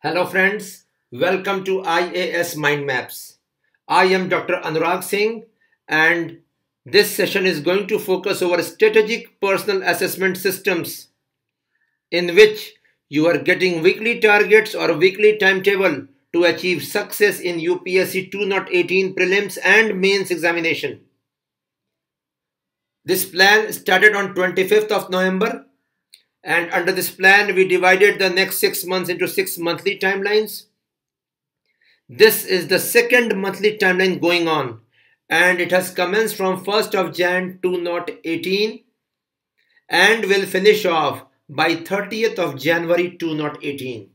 Hello friends, welcome to IAS Mind Maps. I am Dr. Anurag Singh and this session is going to focus over strategic personal assessment systems in which you are getting weekly targets or weekly timetable to achieve success in UPSC 2018 prelims and mains examination. This plan started on 25th of November and under this plan, we divided the next six months into six monthly timelines. This is the second monthly timeline going on and it has commenced from 1st of Jan 2018 and will finish off by 30th of January 2018.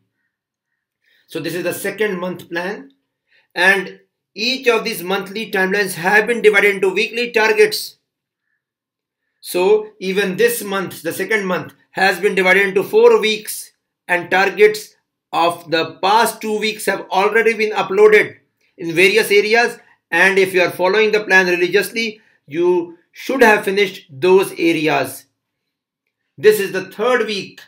So this is the second month plan and each of these monthly timelines have been divided into weekly targets. So even this month, the second month, has been divided into four weeks and targets of the past two weeks have already been uploaded in various areas. And if you are following the plan religiously you should have finished those areas. This is the third week.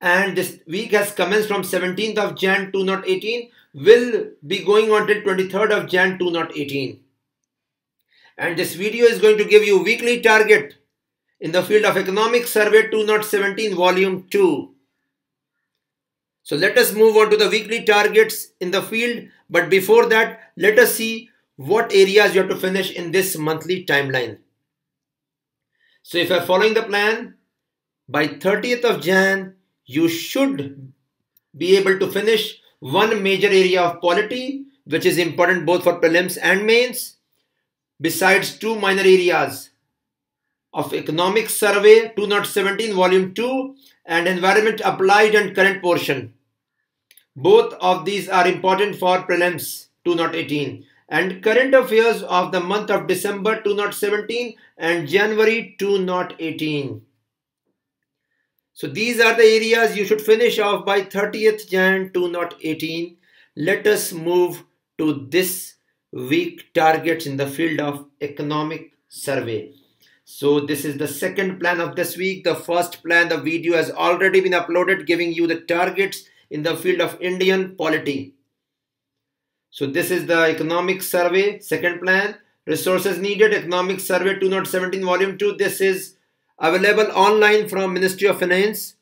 And this week has commenced from 17th of jan 2018 will be going on till 23rd of jan 2018 and this video is going to give you weekly target in the field of Economic Survey 2017 Volume 2. So let us move on to the weekly targets in the field. But before that, let us see what areas you have to finish in this monthly timeline. So if you are following the plan, by 30th of Jan, you should be able to finish one major area of polity, which is important both for prelims and mains, besides two minor areas of Economic Survey 2017 Volume 2 and Environment Applied and Current portion. Both of these are important for prelims 2018 and current affairs of the month of December 2017 and January 2018. So these are the areas you should finish off by 30th Jan 2018. Let us move to this week targets in the field of economic survey. So this is the second plan of this week. The first plan, the video has already been uploaded giving you the targets in the field of Indian polity. So this is the economic survey, second plan. Resources needed, economic survey 2017 volume 2. This is available online from Ministry of Finance.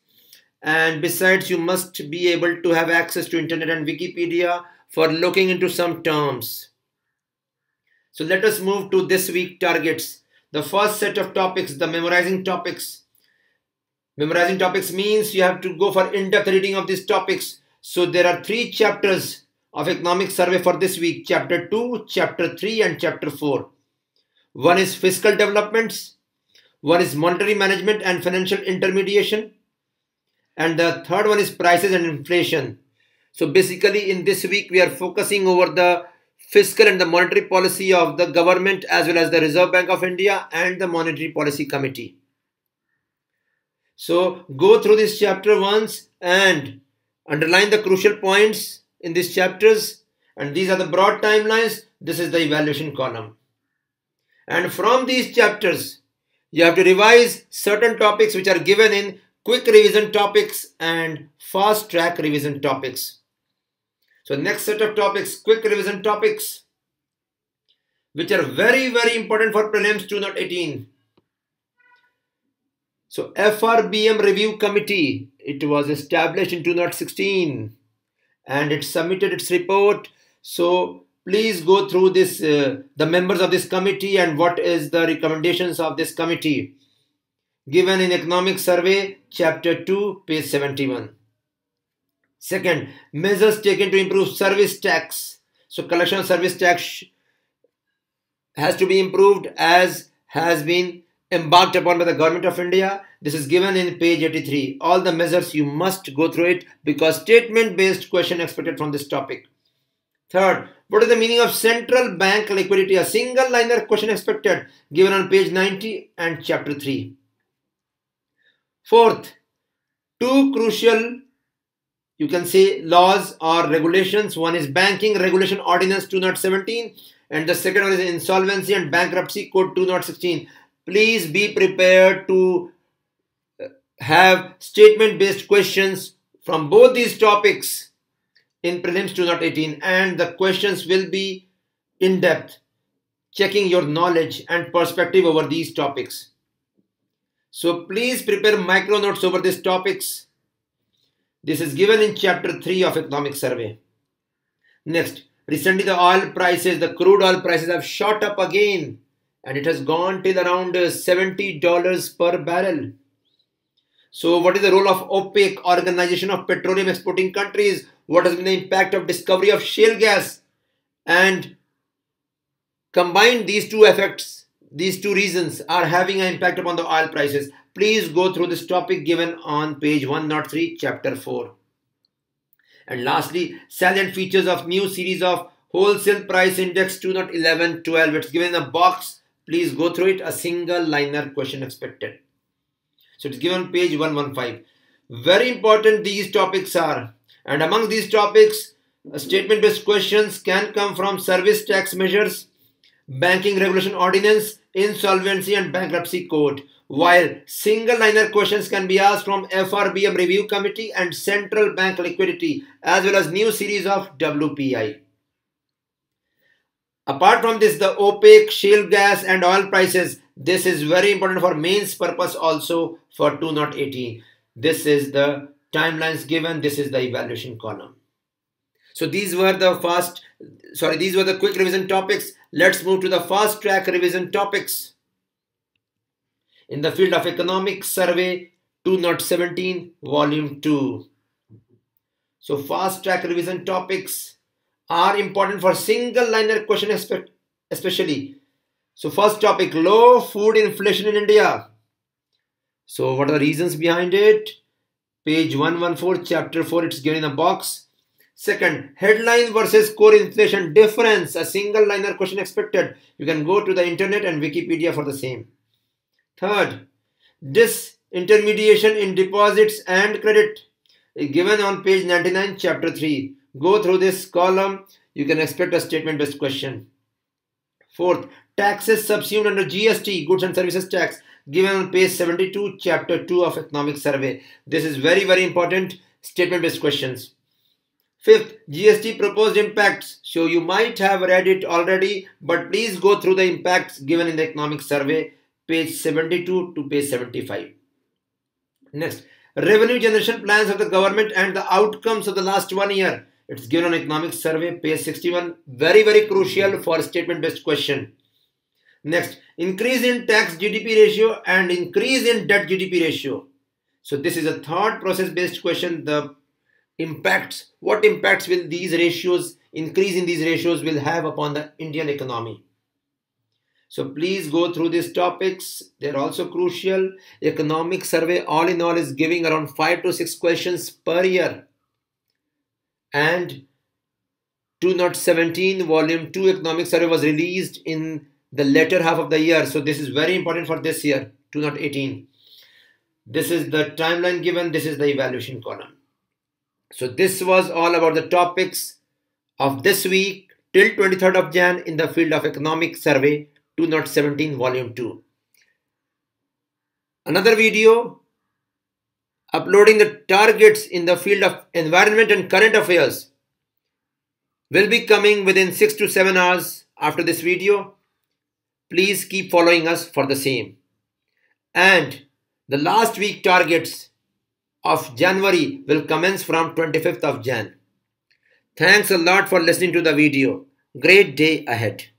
And besides, you must be able to have access to internet and Wikipedia for looking into some terms. So let us move to this week targets the first set of topics, the memorizing topics. Memorizing topics means you have to go for in-depth reading of these topics. So there are three chapters of economic survey for this week. Chapter 2, Chapter 3 and Chapter 4. One is fiscal developments. One is monetary management and financial intermediation. And the third one is prices and inflation. So basically in this week we are focusing over the fiscal and the monetary policy of the government as well as the Reserve Bank of India and the Monetary Policy Committee. So go through this chapter once and underline the crucial points in these chapters and these are the broad timelines. This is the evaluation column. And from these chapters, you have to revise certain topics which are given in quick revision topics and fast track revision topics. So next set of topics, quick revision topics, which are very, very important for prelims 2018. So FRBM Review Committee, it was established in 2016 and it submitted its report. So please go through this, uh, the members of this committee and what is the recommendations of this committee given in Economic Survey, Chapter 2, page 71. Second, measures taken to improve service tax. So collection service tax has to be improved as has been embarked upon by the government of India. This is given in page 83. All the measures you must go through it because statement based question expected from this topic. Third, what is the meaning of central bank liquidity? A single liner question expected given on page 90 and chapter 3. Fourth, two crucial you can say laws or regulations. One is Banking Regulation Ordinance 2017 and the second one is Insolvency and Bankruptcy Code 2016. Please be prepared to uh, have statement based questions from both these topics in prelims 2018 and the questions will be in depth checking your knowledge and perspective over these topics so please prepare micro notes over these topics this is given in chapter 3 of economic survey next recently the oil prices the crude oil prices have shot up again and it has gone till around uh, $70 per barrel so what is the role of OPEC, Organization of Petroleum Exporting Countries? What has been the impact of discovery of shale gas? And combine these two effects, these two reasons are having an impact upon the oil prices. Please go through this topic given on page 103, chapter 4. And lastly, salient features of new series of wholesale price index 2011 12. It's given in a box. Please go through it. A single liner question expected. So it's given page 115. Very important these topics are. And among these topics, statement based questions can come from service tax measures, banking regulation ordinance, insolvency and bankruptcy code. While single liner questions can be asked from FRBM review committee and central bank liquidity as well as new series of WPI. Apart from this, the OPEC, shale gas and oil prices this is very important for mains purpose also for 2018. This is the timelines given. This is the evaluation column. So these were the fast, sorry, these were the quick revision topics. Let's move to the fast track revision topics. In the field of economics survey 2017 volume 2. So fast track revision topics are important for single liner question especially so first topic, low food inflation in India. So what are the reasons behind it? Page 114, chapter 4, it's given in a box. Second, headline versus core inflation difference, a single liner question expected. You can go to the internet and Wikipedia for the same. Third, disintermediation in deposits and credit, given on page 99, chapter 3. Go through this column, you can expect a statement based question. Fourth, taxes subsumed under GST, goods and services tax, given on page 72, chapter 2 of economic survey. This is very, very important statement based questions. Fifth, GST proposed impacts. So you might have read it already, but please go through the impacts given in the economic survey, page 72 to page 75. Next, revenue generation plans of the government and the outcomes of the last one year. It's given on economic survey, page 61. Very, very crucial for statement based question. Next, increase in tax GDP ratio and increase in debt GDP ratio. So this is a third process based question. The impacts, what impacts will these ratios, increase in these ratios will have upon the Indian economy. So please go through these topics. They're also crucial. Economic survey all in all is giving around 5 to 6 questions per year. And 2017 volume 2 economic survey was released in the latter half of the year. So this is very important for this year, 2018. This is the timeline given. This is the evaluation column. So this was all about the topics of this week till 23rd of Jan in the field of economic survey 2017 volume 2. Another video uploading the targets in the field of environment and current affairs will be coming within 6 to 7 hours after this video Please keep following us for the same. And the last week targets of January will commence from 25th of Jan. Thanks a lot for listening to the video. Great day ahead.